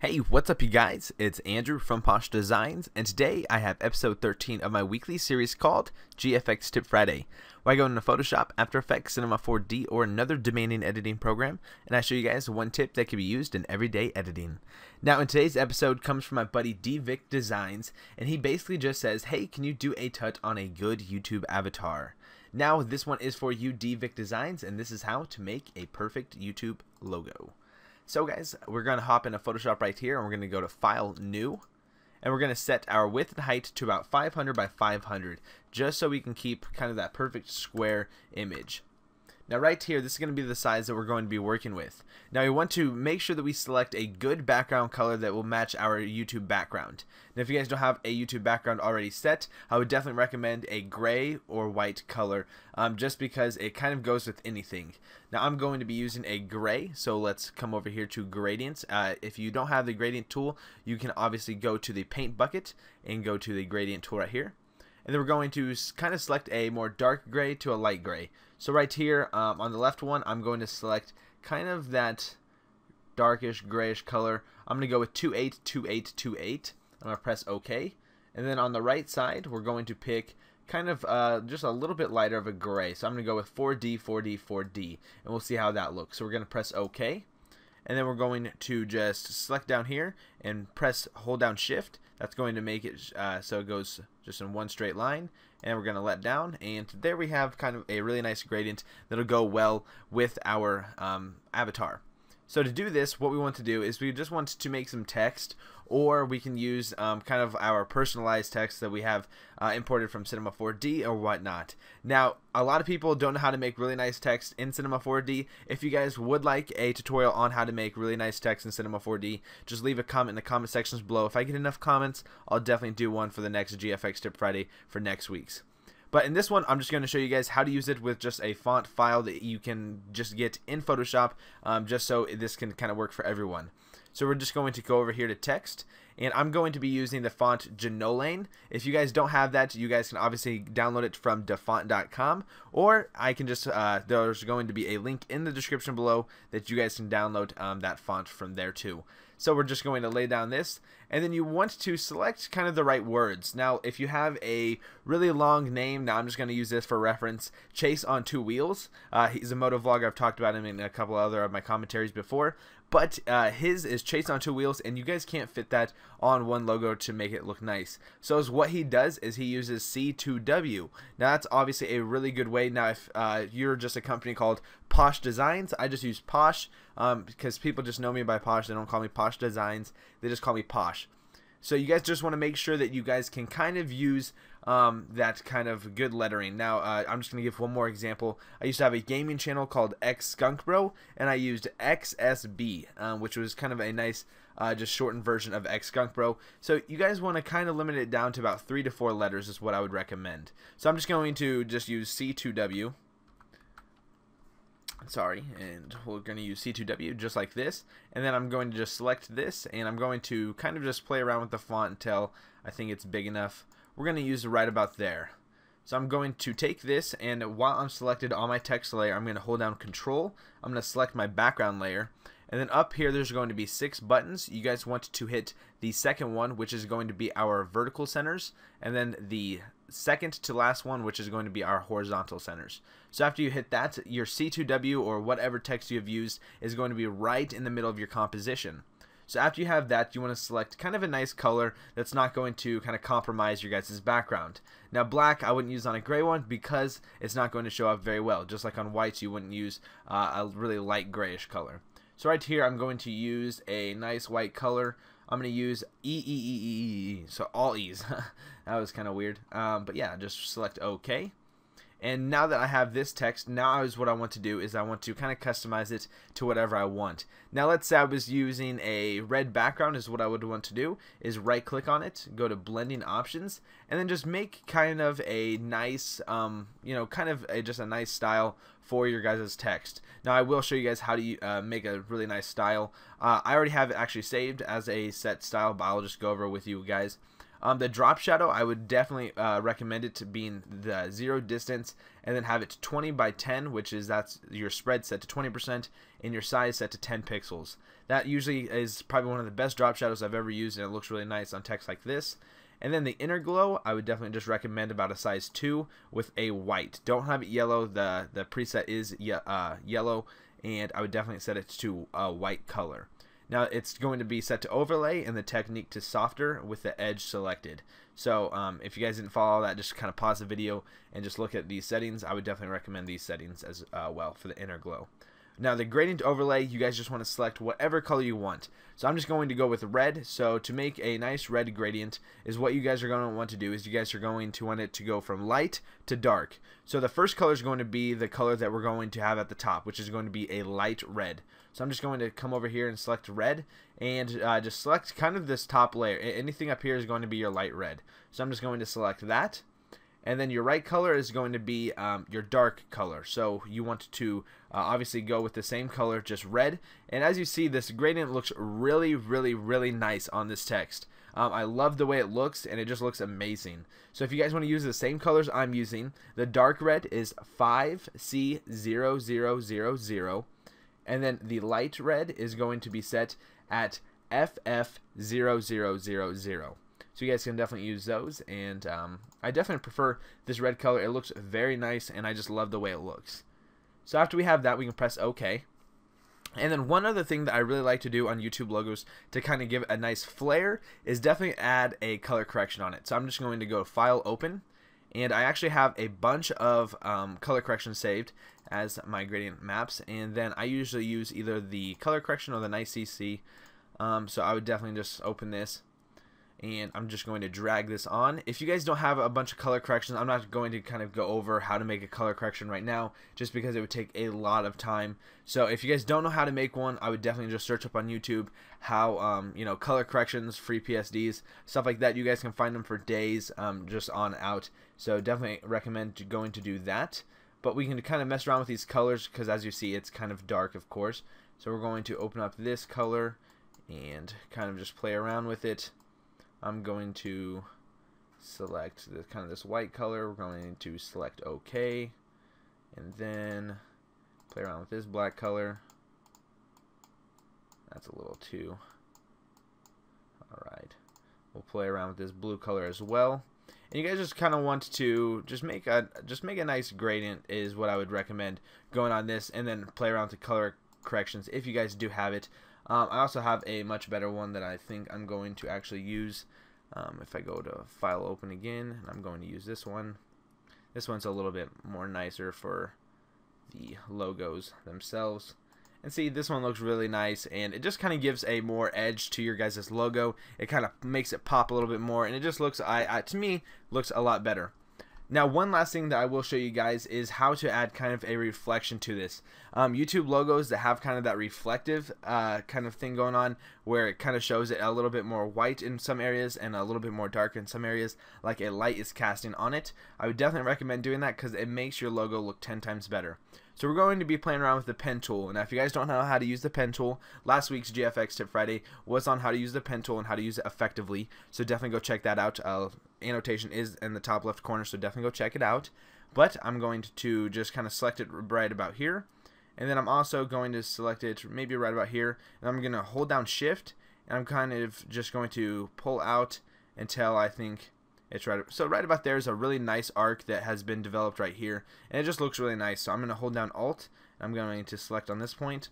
Hey, what's up you guys? It's Andrew from Posh Designs, and today I have episode 13 of my weekly series called GFX Tip Friday, where I go into Photoshop, After Effects, Cinema 4D, or another demanding editing program, and I show you guys one tip that can be used in everyday editing. Now, in today's episode comes from my buddy DVic Designs, and he basically just says, hey, can you do a tut on a good YouTube avatar? Now, this one is for you DVic Designs, and this is how to make a perfect YouTube logo. So guys, we're going to hop into Photoshop right here and we're going to go to File, New. And we're going to set our width and height to about 500 by 500 just so we can keep kind of that perfect square image. Now right here, this is going to be the size that we're going to be working with. Now we want to make sure that we select a good background color that will match our YouTube background. Now if you guys don't have a YouTube background already set, I would definitely recommend a gray or white color um, just because it kind of goes with anything. Now I'm going to be using a gray, so let's come over here to gradients. Uh, if you don't have the gradient tool, you can obviously go to the paint bucket and go to the gradient tool right here and then we're going to kind of select a more dark gray to a light gray. So right here um, on the left one, I'm going to select kind of that darkish grayish color. I'm going to go with 282828. I'm going to press OK. And then on the right side, we're going to pick kind of uh, just a little bit lighter of a gray. So I'm going to go with 4D, 4D, 4D. And we'll see how that looks. So we're going to press OK and then we're going to just select down here and press hold down shift that's going to make it uh, so it goes just in one straight line and we're going to let down. And there we have kind of a really nice gradient that'll go well with our um, avatar so to do this, what we want to do is we just want to make some text, or we can use um, kind of our personalized text that we have uh, imported from Cinema 4D or whatnot. Now, a lot of people don't know how to make really nice text in Cinema 4D. If you guys would like a tutorial on how to make really nice text in Cinema 4D, just leave a comment in the comment sections below. If I get enough comments, I'll definitely do one for the next GFX Tip Friday for next week's. But in this one, I'm just going to show you guys how to use it with just a font file that you can just get in Photoshop, um, just so this can kind of work for everyone. So we're just going to go over here to text, and I'm going to be using the font Gnuolane. If you guys don't have that, you guys can obviously download it from dafont.com or I can just, uh, there's going to be a link in the description below that you guys can download um, that font from there too. So we're just going to lay down this and then you want to select kind of the right words. Now if you have a really long name, now I'm just going to use this for reference, Chase on Two Wheels. Uh, he's a moto vlogger, I've talked about him in a couple other of my commentaries before, but uh, his is Chase on Two Wheels and you guys can't fit that on one logo to make it look nice. So what he does is he uses C2W. Now that's obviously a really good way. Now if uh, you're just a company called Posh Designs, I just use Posh um, because people just know me by Posh. They don't call me Posh Designs. They just call me Posh. So you guys just want to make sure that you guys can kind of use um, that kind of good lettering. Now, uh, I'm just going to give one more example. I used to have a gaming channel called X Skunk Bro, and I used XSB, um, which was kind of a nice, uh, just shortened version of X Skunk Bro. So you guys want to kind of limit it down to about three to four letters is what I would recommend. So I'm just going to just use C2W sorry and we're going to use C2W just like this and then I'm going to just select this and I'm going to kind of just play around with the font until I think it's big enough we're going to use right about there so I'm going to take this and while I'm selected on my text layer I'm going to hold down control I'm going to select my background layer and then up here there's going to be six buttons you guys want to hit the second one which is going to be our vertical centers and then the second to last one, which is going to be our horizontal centers. So after you hit that, your C2W or whatever text you have used is going to be right in the middle of your composition. So after you have that, you want to select kind of a nice color that's not going to kind of compromise your guys' background. Now black I wouldn't use on a gray one because it's not going to show up very well. Just like on whites you wouldn't use uh, a really light grayish color. So right here I'm going to use a nice white color. I'm going to use E, E, E, E, E, so all E's. that was kind of weird. Um, but yeah, just select OK. And now that I have this text, now is what I want to do is I want to kind of customize it to whatever I want. Now let's say I was using a red background is what I would want to do is right click on it, go to blending options, and then just make kind of a nice, um, you know, kind of a, just a nice style for your guys' text. Now I will show you guys how to uh, make a really nice style. Uh, I already have it actually saved as a set style, but I'll just go over with you guys. Um, the drop shadow, I would definitely uh, recommend it to being the zero distance and then have it 20 by 10, which is that's your spread set to 20% and your size set to 10 pixels. That usually is probably one of the best drop shadows I've ever used and it looks really nice on text like this. And then the inner glow, I would definitely just recommend about a size 2 with a white. Don't have it yellow, the, the preset is ye uh, yellow, and I would definitely set it to a white color. Now it's going to be set to overlay and the technique to softer with the edge selected. So um, if you guys didn't follow that, just kind of pause the video and just look at these settings. I would definitely recommend these settings as uh, well for the inner glow. Now the gradient overlay, you guys just want to select whatever color you want. So I'm just going to go with red. So to make a nice red gradient is what you guys are going to want to do is you guys are going to want it to go from light to dark. So the first color is going to be the color that we're going to have at the top, which is going to be a light red. So I'm just going to come over here and select red and uh, just select kind of this top layer. Anything up here is going to be your light red. So I'm just going to select that and then your right color is going to be um, your dark color. So you want to uh, obviously go with the same color just red. And as you see this gradient looks really really really nice on this text. Um, I love the way it looks and it just looks amazing. So if you guys want to use the same colors I'm using the dark red is 5C0000 and then the light red is going to be set at FF0000 so you guys can definitely use those. And um, I definitely prefer this red color. It looks very nice, and I just love the way it looks. So after we have that, we can press OK. And then one other thing that I really like to do on YouTube logos to kind of give a nice flair is definitely add a color correction on it. So I'm just going to go File, Open, and I actually have a bunch of um, color corrections saved as my gradient maps, and then I usually use either the color correction or the nice CC. Um, so I would definitely just open this and I'm just going to drag this on. If you guys don't have a bunch of color corrections, I'm not going to kind of go over how to make a color correction right now just because it would take a lot of time. So if you guys don't know how to make one, I would definitely just search up on YouTube how, um, you know, color corrections, free PSDs, stuff like that. You guys can find them for days um, just on out. So definitely recommend going to do that. But we can kind of mess around with these colors because as you see, it's kind of dark, of course. So we're going to open up this color and kind of just play around with it. I'm going to select the kind of this white color. We're going to select OK, and then play around with this black color. That's a little too. Alright. We'll play around with this blue color as well. And you guys just kind of want to just make a just make a nice gradient is what I would recommend going on this and then play around with the color corrections if you guys do have it. Um, I also have a much better one that I think I'm going to actually use. Um, if I go to File Open again, and I'm going to use this one. This one's a little bit more nicer for the logos themselves. And see, this one looks really nice, and it just kind of gives a more edge to your guys' logo. It kind of makes it pop a little bit more, and it just looks, I, I to me, looks a lot better. Now, one last thing that I will show you guys is how to add kind of a reflection to this. Um, YouTube logos that have kind of that reflective uh, kind of thing going on where it kind of shows it a little bit more white in some areas and a little bit more dark in some areas like a light is casting on it. I would definitely recommend doing that because it makes your logo look 10 times better. So we're going to be playing around with the pen tool. Now if you guys don't know how to use the pen tool, last week's GFX Tip Friday was on how to use the pen tool and how to use it effectively. So definitely go check that out. Uh, annotation is in the top left corner, so definitely go check it out. But I'm going to just kind of select it right about here. And then I'm also going to select it maybe right about here. And I'm going to hold down shift. And I'm kind of just going to pull out until I think it's right so right about there is a really nice arc that has been developed right here and it just looks really nice. So I'm gonna hold down alt I'm going to select on this point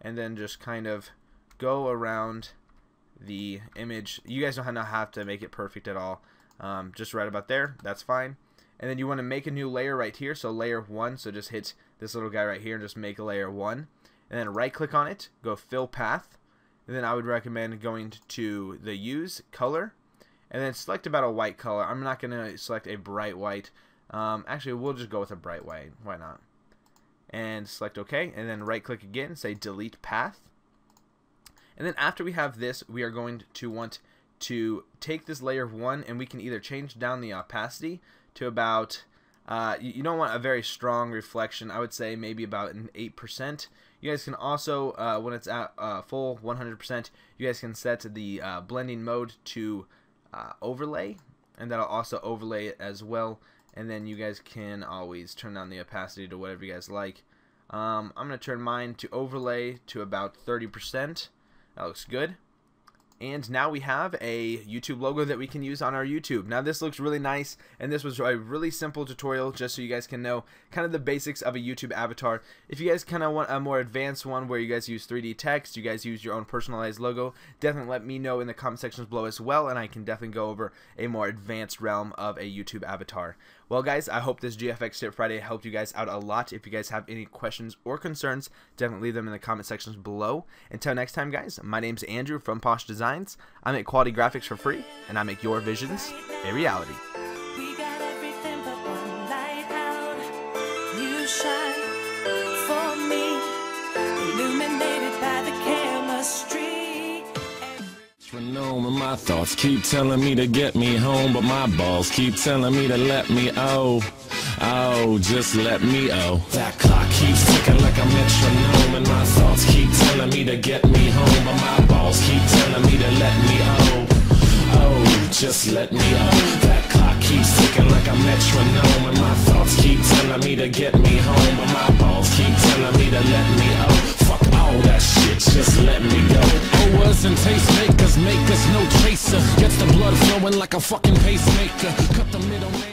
and then just kind of go around the image. You guys don't have to make it perfect at all. Um, just right about there that's fine. And then you want to make a new layer right here so layer 1 so just hit this little guy right here and just make a layer 1 and then right click on it go fill path. And then I would recommend going to the use color and then select about a white color. I'm not going to select a bright white. Um, actually, we'll just go with a bright white. Why not? And select OK, and then right click again, say delete path. And then after we have this, we are going to want to take this layer of 1 and we can either change down the opacity to about, uh, you, don't want a very strong reflection, I would say maybe about an 8%. You guys can also, uh, when it's at uh, full 100%, you guys can set the uh, blending mode to uh, overlay, and that'll also overlay it as well. And then you guys can always turn down the opacity to whatever you guys like. Um, I'm to turn mine to overlay to about 30%. That looks good. And now we have a YouTube logo that we can use on our YouTube. Now this looks really nice and this was a really simple tutorial just so you guys can know kind of the basics of a YouTube avatar. If you guys kind of want a more advanced one where you guys use 3D text, you guys use your own personalized logo, definitely let me know in the comment sections below as well and I can definitely go over a more advanced realm of a YouTube avatar. Well guys, I hope this GFX Tip Friday helped you guys out a lot. If you guys have any questions or concerns, definitely leave them in the comment sections below. Until next time guys, my name's Andrew from Posh Designs. I make quality graphics for free, and I make your visions a reality. And my thoughts keep telling me to get me home, but my balls keep telling me to let me oh. Oh, just let me oh. That clock keeps ticking like a metronome, and my thoughts keep telling me to get me home, but my balls keep telling let me up. That clock keeps ticking like a metronome, and my thoughts keep telling me to get me home, but my balls keep telling me to let me oh. Fuck all that shit, just let me go. Owers and tastemakers make us no chaser. Gets the blood flowing like a fucking pacemaker. Cut the middleman.